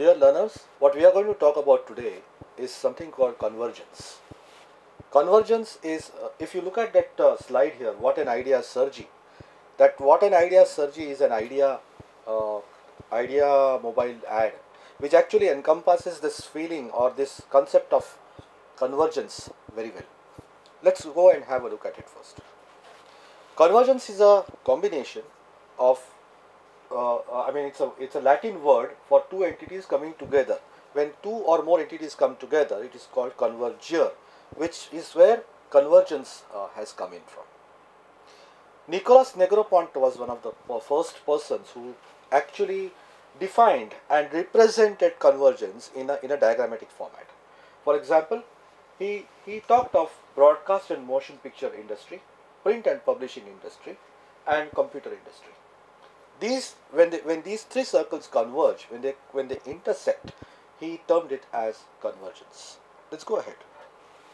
Dear learners, what we are going to talk about today is something called convergence. Convergence is, uh, if you look at that uh, slide here, what an idea Sirji, that what an idea Sirji is an idea, uh, idea mobile ad, which actually encompasses this feeling or this concept of convergence very well. Let's go and have a look at it first. Convergence is a combination of uh, uh, I mean it's a it's a Latin word for two entities coming together. When two or more entities come together, it is called convergere, which is where convergence uh, has come in from. Nicolas Negroponte was one of the first persons who actually defined and represented convergence in a, in a diagrammatic format. For example, he, he talked of broadcast and motion picture industry, print and publishing industry, and computer industry these when they, when these three circles converge when they when they intersect he termed it as convergence. Let's go ahead.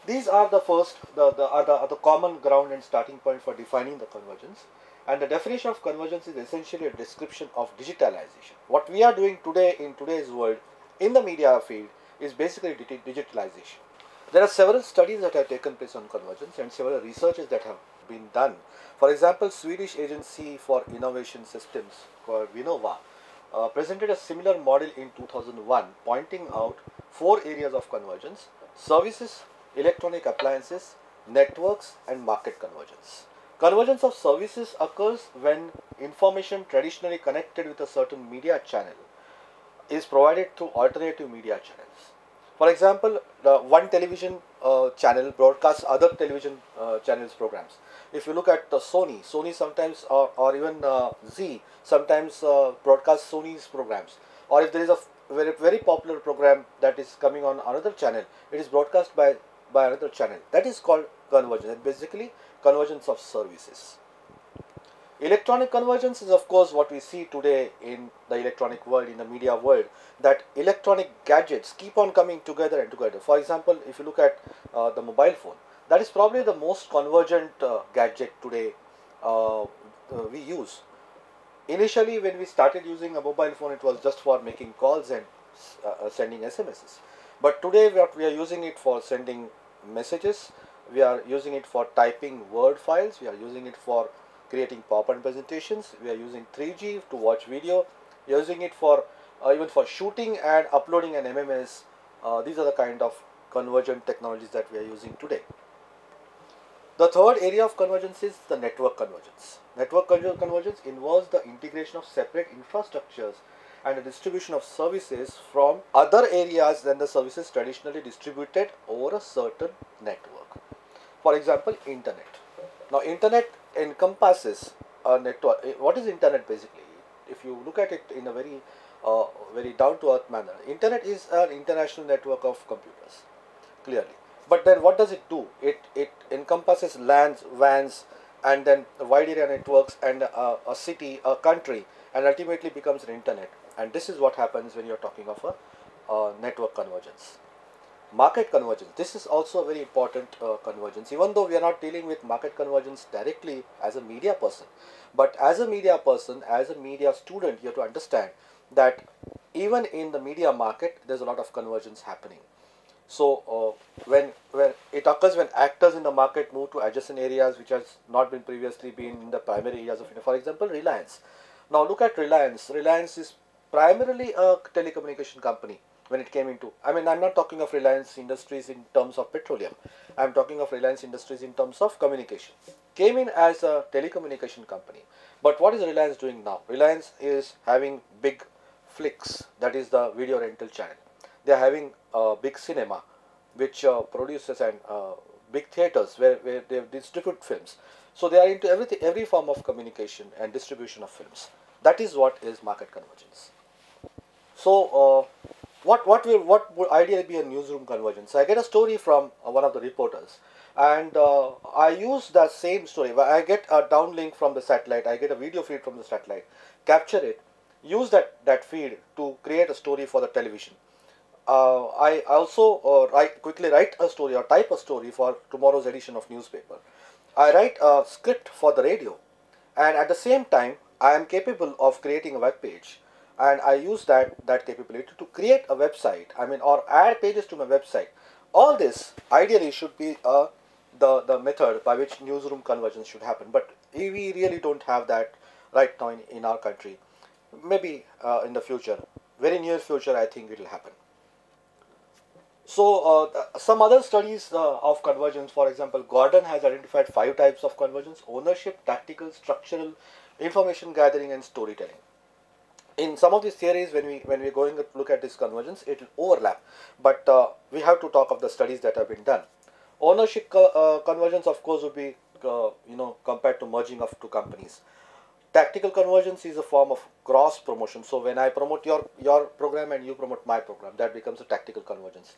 These are the first the the are the, are the common ground and starting point for defining the convergence. And the definition of convergence is essentially a description of digitalization. What we are doing today in today's world in the media field is basically digitalization. There are several studies that have taken place on convergence and several researches that have been done. For example, Swedish Agency for Innovation Systems called Vinnova uh, presented a similar model in 2001 pointing out four areas of convergence, services, electronic appliances, networks and market convergence. Convergence of services occurs when information traditionally connected with a certain media channel is provided through alternative media channels. For example, the one television uh, channel broadcasts other television uh, channels programs. If you look at Sony, Sony sometimes or, or even uh, Zee sometimes uh, broadcasts Sony's programs. Or if there is a very very popular program that is coming on another channel, it is broadcast by by another channel. That is called convergence. basically convergence of services. Electronic convergence is of course what we see today in the electronic world, in the media world, that electronic gadgets keep on coming together and together. For example, if you look at uh, the mobile phone, that is probably the most convergent uh, gadget today uh, uh we use. Initially when we started using a mobile phone, it was just for making calls and uh, uh, sending SMSs. But today what we are using it for sending messages, we are using it for typing word files, we are using it for creating PowerPoint presentations. We are using 3G to watch video. Using it for uh, even for shooting and uploading an MMS. Uh, these are the kind of convergent technologies that we are using today. The third area of convergence is the network convergence. Network convergence involves the integration of separate infrastructures and the distribution of services from other areas than the services traditionally distributed over a certain network. For example, internet. Now, internet encompasses a network. Eh, what is internet basically? If you look at it in a very uh, very down to earth manner, internet is an international network of computers, clearly. But then what does it do? It it encompasses LANs, WANs, and then wide area networks and uh, a city, a country, and ultimately becomes an internet. And this is what happens when you're talking of a uh, network convergence market convergence. This is also a very important uh, convergence. Even though we are not dealing with market convergence directly as a media person but as a media person as a media student you have to understand that even in the media market there's a lot of convergence happening. So uh, when when it occurs when actors in the market move to adjacent areas which has not been previously been in the primary areas of for example reliance. Now look at reliance. Reliance is primarily a telecommunication company when it came into i mean i'm not talking of reliance industries in terms of petroleum. I'm talking of reliance industries in terms of communication. Came in as a telecommunication company. But what is reliance doing now? Reliance is having big flicks that is the video rental channel. They are having a big cinema which uh, produces and uh, big theaters where, where they distribute films. So they are into everything every form of communication and distribution of films. That is what is market convergence. So uh, what what will what would ideally be a newsroom convergence? I get a story from uh, one of the reporters, and uh, I use that same story. I get a downlink from the satellite. I get a video feed from the satellite, capture it, use that that feed to create a story for the television. Uh, I also uh, write quickly write a story or type a story for tomorrow's edition of newspaper. I write a script for the radio, and at the same time, I am capable of creating a web page and I use that that capability to create a website. I mean, or add pages to my website. All this ideally should be uh, the the method by which newsroom convergence should happen. But we really don't have that right now in, in our country. Maybe uh, in the future, very near future, I think it will happen. So uh, some other studies uh, of convergence, for example, Gordon has identified five types of convergence: ownership, tactical, structural, information gathering, and storytelling. In some of these theories, when we when we're going to look at this convergence, it will overlap. But uh, we have to talk of the studies that have been done. Ownership uh, convergence, of course, would be uh, you know compared to merging of two companies. Tactical convergence is a form of cross promotion. So when I promote your your program and you promote my program, that becomes a tactical convergence.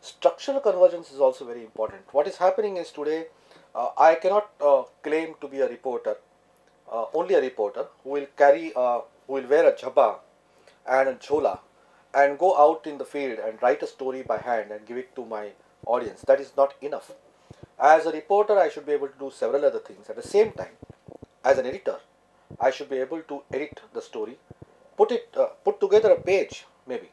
Structural convergence is also very important. What is happening is today, uh, I cannot uh, claim to be a reporter, uh, only a reporter who will carry, will wear a jabba and a chola and go out in the field and write a story by hand and give it to my audience. That is not enough. As a reporter, I should be able to do several other things at the same time. As an editor, I should be able to edit the story, put it, uh, put together a page maybe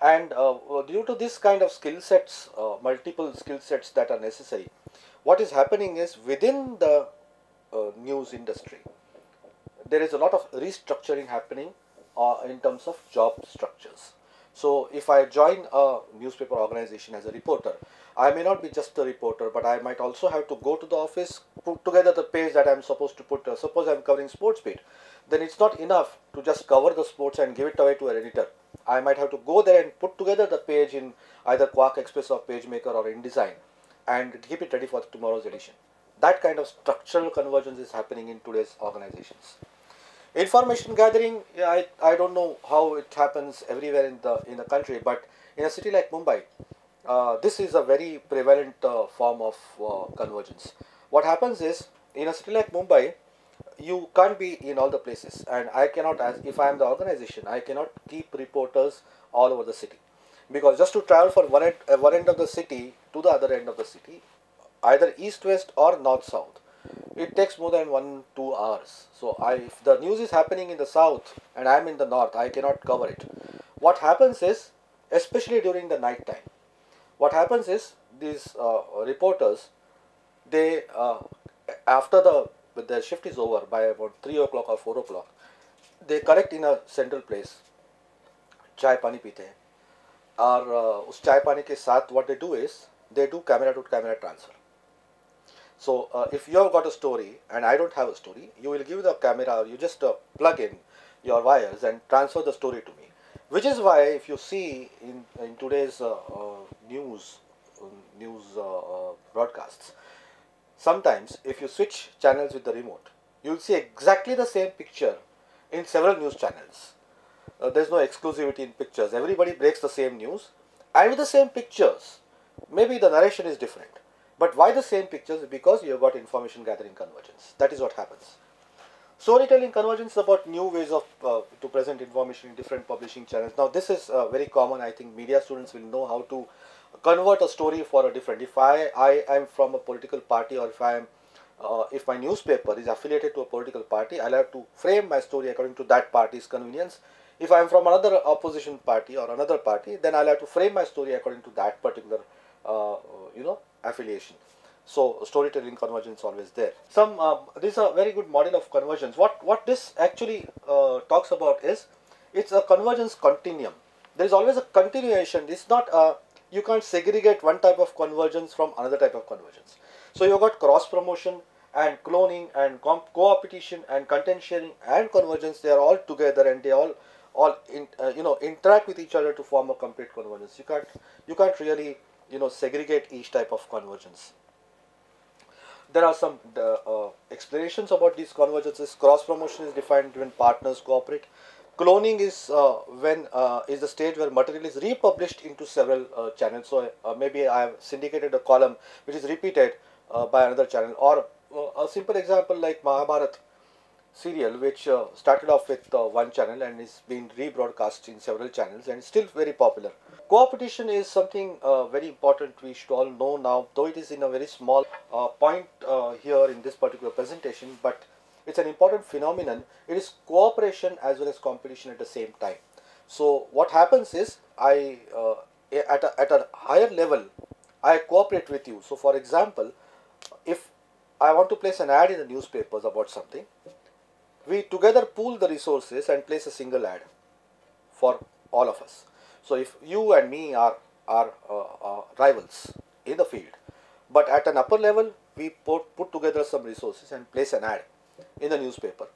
and uh, due to this kind of skill sets uh, multiple skill sets that are necessary what is happening is within the uh, news industry there is a lot of restructuring happening uh, in terms of job structures so if i join a newspaper organization as a reporter i may not be just a reporter but i might also have to go to the office put together the page that i'm supposed to put uh, suppose i'm covering sports beat then it's not enough to just cover the sports and give it away to an editor I might have to go there and put together the page in either QuarkXPress or PageMaker or InDesign and keep it ready for tomorrow's edition. That kind of structural convergence is happening in today's organizations. Information gathering, I, I don't know how it happens everywhere in the in the country, but in a city like Mumbai, uh, this is a very prevalent uh, form of uh, convergence. What happens is in a city like Mumbai, you can't be in all the places and i cannot as if i am the organization i cannot keep reporters all over the city because just to travel from one end, uh, one end of the city to the other end of the city either east west or north south it takes more than one two hours so I, if the news is happening in the south and i'm in the north i cannot cover it what happens is especially during the night time what happens is these uh, reporters they uh, after the but their shift is over by about 3 o'clock or 4 o'clock, they collect in a central place, chai pani pite हैं और uh, उस चाय पानी के साथ what they do is they do camera to camera transfer. So uh, if you have got a story and I don't have a story, you will give the camera or you just uh, plug in your wires and transfer the story to me. Which is why if you see in, in today's uh, uh, news news uh, broadcasts, Sometimes if you switch channels with the remote, you will see exactly the same picture in several news channels. Uh, there's no exclusivity in pictures. Everybody breaks the same news and with the same pictures. Maybe the narration is different. But why the same pictures? Because you have got information gathering convergence. That is what happens. Storytelling convergence is about new ways of uh, to present information in different publishing channels. Now this is uh, very common. I think media students will know how to convert a story for a different. If I, I am from a political party or if I am, uh, if my newspaper is affiliated to a political party, I'll have to frame my story according to that party's convenience. If I am from another opposition party or another party, then I'll have to frame my story according to that particular, uh, you know, affiliation. So storytelling convergence always there. Some uh, this is a very good model of convergence. What what this actually uh, talks about is it's a convergence continuum. There is always a continuation. It's not a you can't segregate one type of convergence from another type of convergence. So you've got cross promotion and cloning and co-opetition and content sharing and convergence. They are all together and they all all in, uh, you know interact with each other to form a complete convergence. You can't you can't really you know segregate each type of convergence. There are some uh, explanations about these convergences. Cross promotion is defined when partners cooperate cloning is uh, when uh, is the stage where material is republished into several uh, channels. So uh, maybe I have syndicated a column which is repeated uh, by another channel or a simple example like Mahabharat serial which uh, started off with uh, one channel and is being rebroadcast in several channels and still very popular. Co-opetition is something uh, very important we should all know now though it is in a very small point here in this particular presentation but it's an important phenomenon. It is cooperation as well as competition at the same time. So what happens is I uh, at a, at a higher level I cooperate with you. So for example, if I want to place an ad in the newspapers about something, we together pool the resources and place a single ad for all of us. So if you and me are are uh, uh, rivals in the field, but at an upper level we put, put together some resources and place an ad in the newspaper.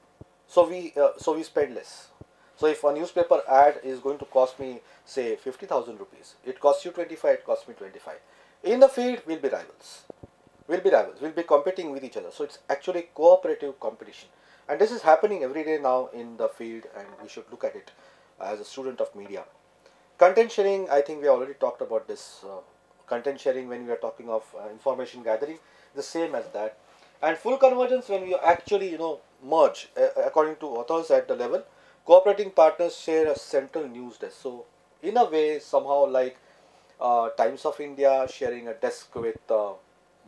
So we uh, so we spend less. So if a newspaper ad is going to cost me say 50,000 rupees, it costs you 25, it costs me 25. In the field, we'll be rivals. We'll be rivals. We'll be competing with each other. So it's actually cooperative competition. And this is happening every day now in the field and we should look at it as a student of media. Content sharing, I think we already talked about this. Uh, content sharing when we are talking of uh, information gathering, the same as that. And full convergence when we actually, you know, merge uh, according to authors at the level cooperating partners share a central news desk. So in a way, somehow like uh, Times of India sharing a desk with uh,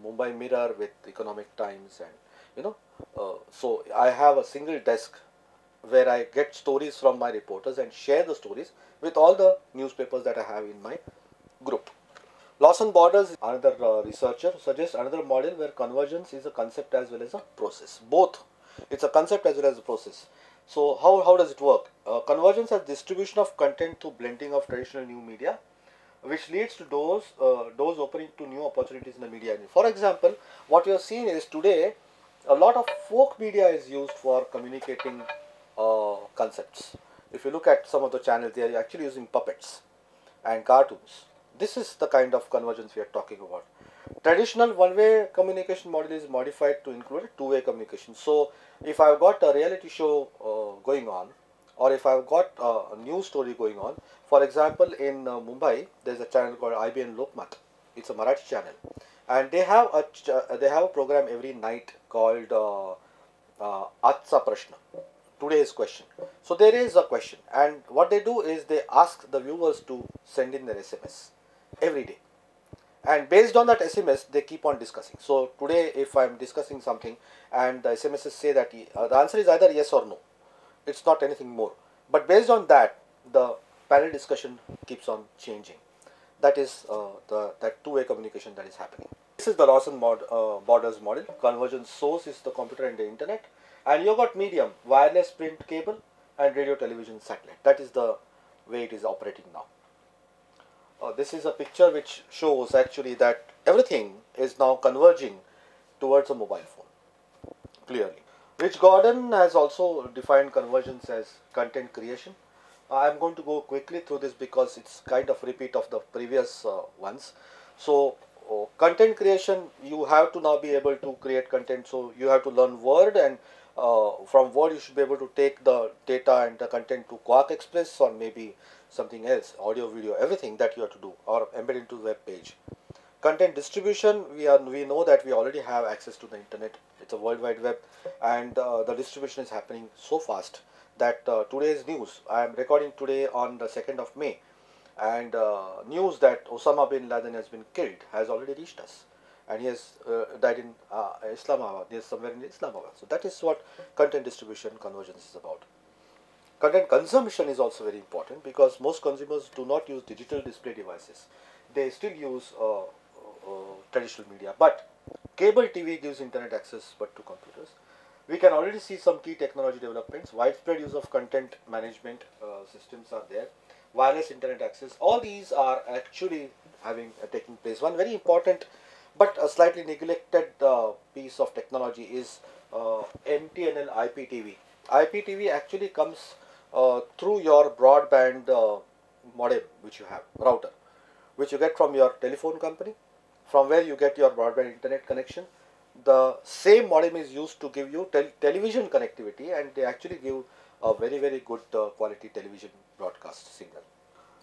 Mumbai Mirror with Economic Times and you know, uh, so I have a single desk where I get stories from my reporters and share the stories with all the newspapers that I have in my group. Lawson Borders, another uh, researcher, suggests another model where convergence is a concept as well as a process. Both, it's a concept as well as a process. So how, how does it work? Uh, convergence as distribution of content through blending of traditional new media which leads to doors, uh, doors opening to new opportunities in the media. For example, what we are seeing is today a lot of folk media is used for communicating uh, concepts. If you look at some of the channels, they are actually using puppets and cartoons. This is the kind of convergence we are talking about. Traditional one-way communication model is modified to include two-way communication. So, if I've got a reality show uh, going on or if I've got a news story going on, for example, in uh, Mumbai, there's a channel called IBN Lokmat. It's a Marathi channel, and they have a uh, they have a program every night called uh, uh, Atsa Prashna, today's question. So there is a question, and what they do is they ask the viewers to send in their SMS every day and based on that SMS they keep on discussing. So today if I am discussing something and the SMSs say that uh, the answer is either yes or no, it's not anything more. But based on that the panel discussion keeps on changing. That is uh, the that two-way communication that is happening. This is the Lawson mod, uh, Borders model. Convergence source is the computer and the internet, and you have got medium wireless print cable and radio television satellite. That is the way it is operating now uh, this is a picture which shows actually that everything is now converging towards a mobile phone clearly. Rich Gordon has also defined convergence as content creation. I am going to go quickly through this because it's kind of repeat of the previous uh, ones. So uh, content creation you have to now be able to create content so you have to learn word and uh, from word you should be able to take the data and the content to QuarkXPress or maybe something else, audio, video, everything that you have to do or embed into the web page. Content distribution, we are we know that we already have access to the internet. It's a world wide web, and uh, the distribution is happening so fast that uh, today's news. I am recording today on the second of May, and uh, news that Osama bin Laden has been killed has already reached us, and he has uh, died in uh, Islamabad. He is somewhere in Islamabad. So that is what content distribution convergence is about. Content consumption is also very important because most consumers do not use digital display devices. They still use uh, uh, traditional media. But cable TV gives internet access but to computers. We can already see some key technology developments. Widespread use of content management uh, systems are there. Wireless internet access. All these are actually having uh, taking place. One very important but a slightly neglected uh, piece of technology is uh, MTNL IPTV. IPTV actually comes uh, through your broadband uh, modem which you have router which you get from your telephone company from where you get your broadband internet connection the same modem is used to give you tel television connectivity and they actually give a very very good uh, quality television broadcast signal.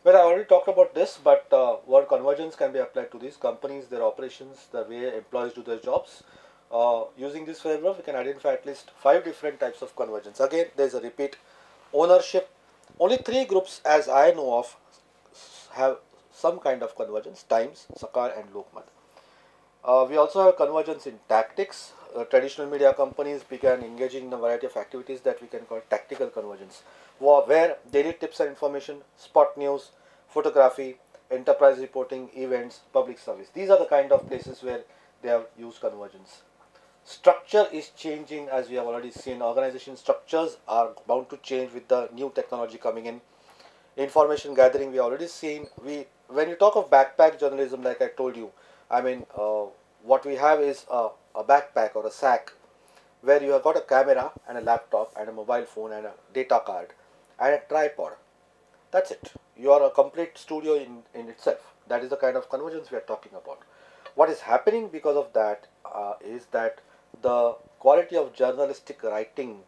Well i already talked about this but uh, what convergence can be applied to these companies their operations the way employees do their jobs. Uh, using this framework we can identify at least five different types of convergence. Again there is a repeat ownership. Only three groups as I know of have some kind of convergence Times, Sakar and Lokmat. Uh, we also have convergence in tactics. uh, traditional media companies began engaging in a variety of activities that we can call tactical convergence, where daily tips and information, spot news, photography, enterprise reporting, events, public service. These are the kind of places where they have used convergence. Structure is changing as we have already seen. Organization structures are bound to change with the new technology coming in. Information gathering we already seen. We when you talk of backpack journalism, like I told you, I mean uh, what we have is a, a backpack or a sack where you have got a camera and a laptop and a mobile phone and a data card and a tripod. That's it. You are a complete studio in, in itself. That is the kind of convergence we are talking about. What is happening because of that uh, is that the quality of journalistic writing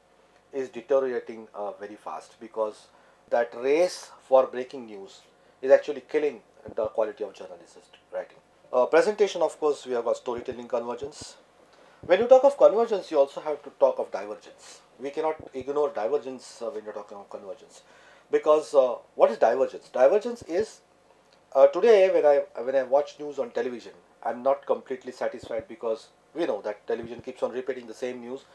is deteriorating uh, very fast because that race for breaking news is actually killing the quality of journalistic writing. Uh, presentation, of course, we have got storytelling convergence. When you talk of convergence, you also have to talk of divergence. We cannot ignore divergence uh, when you're talking of convergence, because uh, what is divergence? Divergence is uh, today when I when I watch news on television, I'm not completely satisfied because we know that television keeps on repeating the same news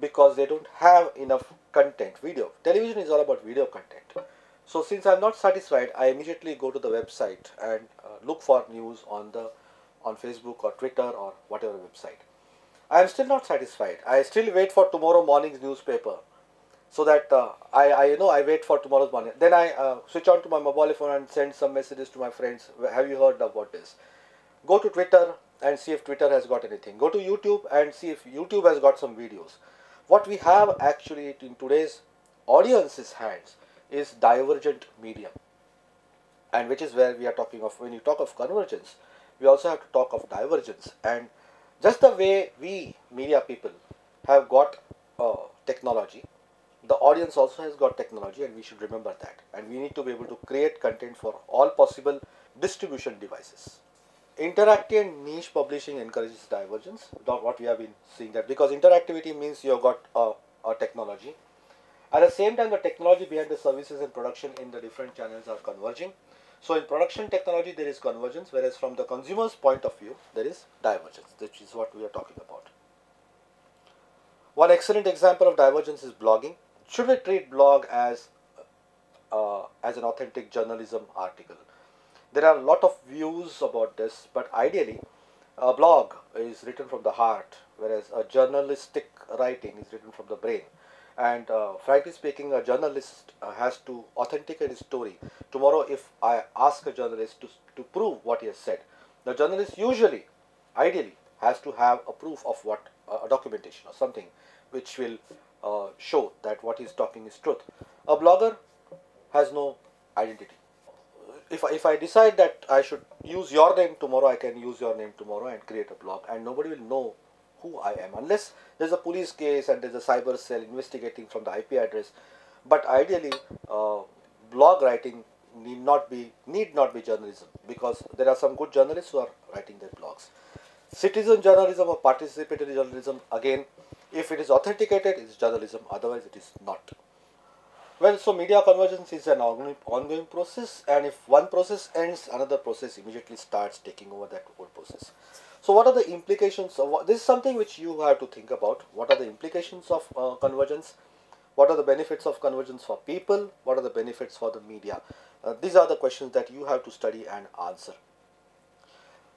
because they don't have enough content video television is all about video content so since i'm not satisfied i immediately go to the website and look for news on the on facebook or twitter or whatever website i am still not satisfied i still wait for tomorrow morning's newspaper so that uh, I, I know I wait for tomorrow's morning. Then I uh, switch on to my mobile phone and send some messages to my friends. Have you heard about this? Go to Twitter and see if Twitter has got anything. Go to YouTube and see if YouTube has got some videos. What we have actually in today's audience's hands is divergent medium and which is where we are talking of when you talk of convergence we also have to talk of divergence. And just the way we media people have got uh, technology the audience also has got technology and we should remember that. And we need to be able to create content for all possible distribution devices. Interactive and niche publishing encourages divergence what we have been seeing that. Because interactivity means you have got a, a technology at the same time the technology behind the services and production in the different channels are converging. So in production technology there is convergence whereas from the consumer's point of view there is divergence which is what we are talking about. One excellent example of divergence is blogging. Should we treat blog as uh, as an authentic journalism article? There are a lot of views about this, but ideally, a blog is written from the heart, whereas a journalistic writing is written from the brain. And uh, frankly speaking, a journalist uh, has to authenticate his story. Tomorrow, if I ask a journalist to, to prove what he has said, the journalist usually, ideally, has to have a proof of what, uh, a documentation or something which will uh, show that what he's talking is truth. A blogger has no identity if I, if I decide that I should use your name tomorrow, I can use your name tomorrow and create a blog, and nobody will know who I am unless there's a police case and there's a cyber cell investigating from the IP address. But ideally, uh, blog writing need not be need not be journalism because there are some good journalists who are writing their blogs. Citizen journalism or participatory journalism again, if it is authenticated, it's journalism. Otherwise, it is not. Well, so media convergence is an ongoing process, and if one process ends, another process immediately starts taking over that whole process. So, what are the implications of what, this? Is something which you have to think about. What are the implications of uh, convergence? What are the benefits of convergence for people? What are the benefits for the media? Uh, these are the questions that you have to study and answer.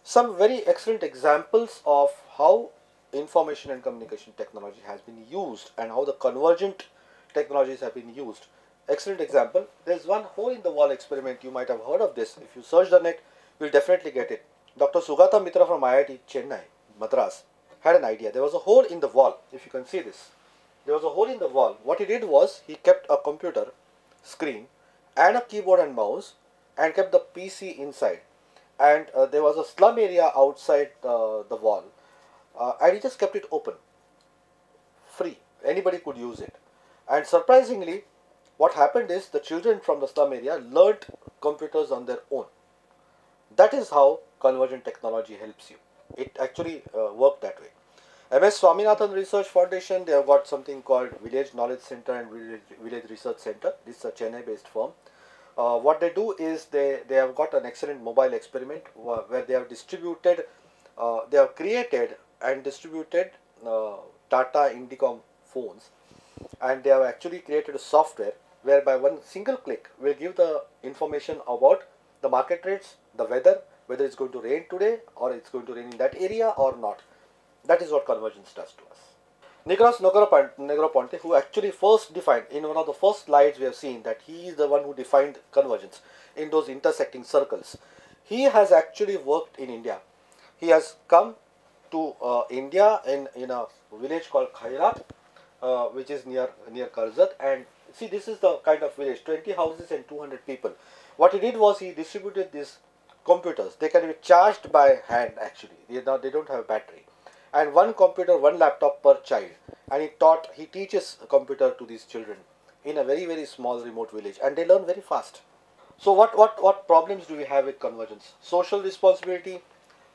Some very excellent examples of how information and communication technology has been used and how the convergent technologies have been used. Excellent example. There's one hole in the wall experiment. You might have heard of this. If you search the net, you'll definitely get it. Dr. Sugata Mitra from IIT Chennai, Madras, had an idea. There was a hole in the wall. If you can see this, there was a hole in the wall. What he did was he kept a computer screen and a keyboard and mouse and kept the PC inside. And uh, there was a slum area outside uh, the wall. Uh, and he just kept it open, free. Anybody could use it. And surprisingly, what happened is the children from the slum area learnt computers on their own. That is how convergent technology helps you. It actually uh, worked that way. MS Swaminathan Research Foundation, they have got something called Village Knowledge Center and Village, Village Research Center. This is a Chennai based firm. Uh, what they do is they, they have got an excellent mobile experiment where they have distributed, uh, they have created and distributed uh, Tata Indicom phones and they have actually created a software whereby one single click will give the information about the market rates, the weather, whether it's going to rain today or it's going to rain in that area or not. That is what convergence does to us. Nicolas Negroponte, who actually first defined in one of the first slides we have seen that he is the one who defined convergence in those intersecting circles. He has actually worked in India. He has come to uh, India in, in a village called Khairat, uh, which is near near Karjat. And see, this is the kind of village: 20 houses and 200 people. What he did was he distributed these computers. They can be charged by hand. Actually, they, not, they don't have a battery. And one computer, one laptop per child. And he taught, he teaches a computer to these children in a very very small remote village, and they learn very fast. So what what what problems do we have with convergence? Social responsibility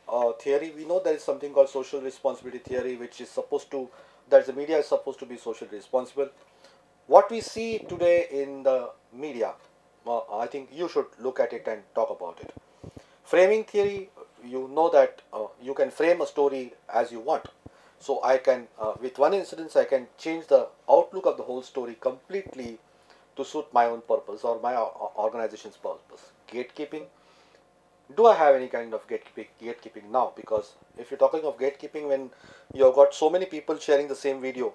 uh, theory. We know there is something called social responsibility theory, which is supposed to that the media is supposed to be socially responsible. What we see today in the media, uh, I think you should look at it and talk about it. Framing theory, you know that uh, you can frame a story as you want. So I can, uh, with one incident, I can change the outlook of the whole story completely to suit my own purpose or my uh, organization's purpose. Gatekeeping. Do I have any kind of gatekeeping, gatekeeping now? Because if you're talking of gatekeeping when you've got so many people sharing the same video,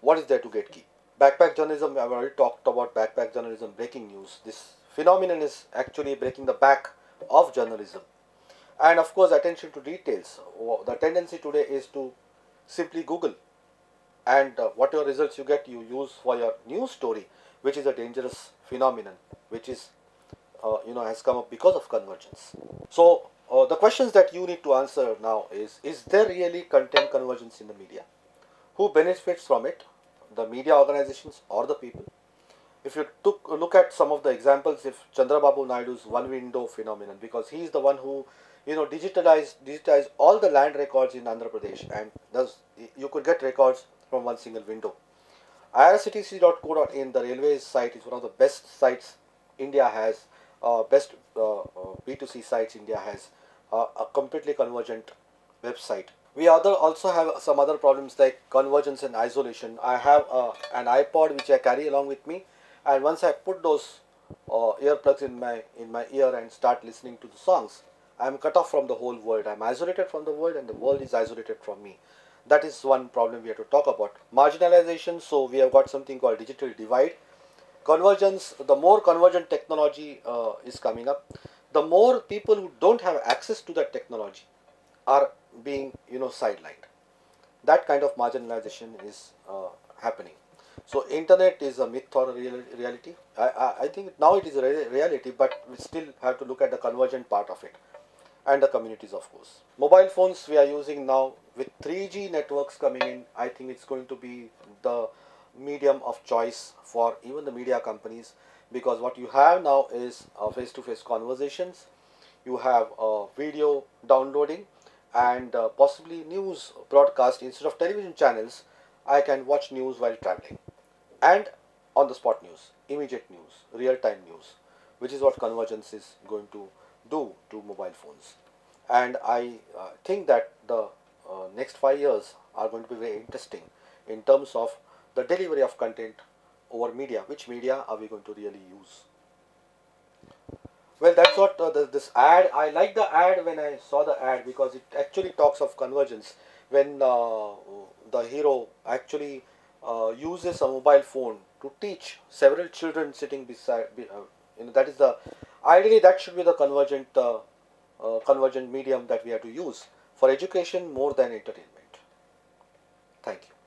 what is there to gatekeep? Backpack journalism, I've already talked about backpack journalism, breaking news. This phenomenon is actually breaking the back of journalism. And of course, attention to details. The tendency today is to simply Google and uh, whatever results you get, you use for your news story, which is a dangerous phenomenon, which is, uh, you know, has come up because of convergence. So, uh, the questions that you need to answer now is, is there really content convergence in the media? Who benefits from it? The media organizations or the people? If you took look at some of the examples, if Chandrababu Naidu's one window phenomenon, because he is the one who you know digitalize digitize all the land records in Andhra Pradesh and thus you could get records from one single window. IRCTC.co.in the railways site is one of the best sites India has, uh, best uh, uh, B2C sites India has, uh, a completely convergent website. We other also have some other problems like convergence and isolation. I have uh, an iPod which I carry along with me and once I put those uh, earplugs in my in my ear and start listening to the songs, I'm cut off from the whole world. I'm isolated from the world and the world is isolated from me. That is one problem we have to talk about. Marginalization, so we have got something called digital divide. Convergence, the more convergent technology uh, is coming up, the more people who don't have access to that technology are being, you know, sidelined. That kind of marginalization is uh, happening. So internet is a myth or a real, reality. I, I, I, think now it is a reality, but we still have to look at the convergent part of it and the communities of course. Mobile phones we are using now with 3G networks coming in, I think it's going to be the medium of choice for even the media companies because what you have now is face to face conversations, you have uh, video downloading and uh, possibly news broadcast instead of television channels, I can watch news while traveling and on the spot news, immediate news, real time news, which is what convergence is going to do to mobile phones. And I uh, think that the uh, next five years are going to be very interesting in terms of the delivery of content over media. Which media are we going to really use? Well, that's what uh, the, this ad. I like the ad when I saw the ad because it actually talks of convergence. When uh, the hero actually uh, uses a mobile phone to teach several children sitting beside, uh, you know, that is the Ideally, that should be the convergent, uh, uh, convergent medium that we have to use for education more than entertainment. Thank you.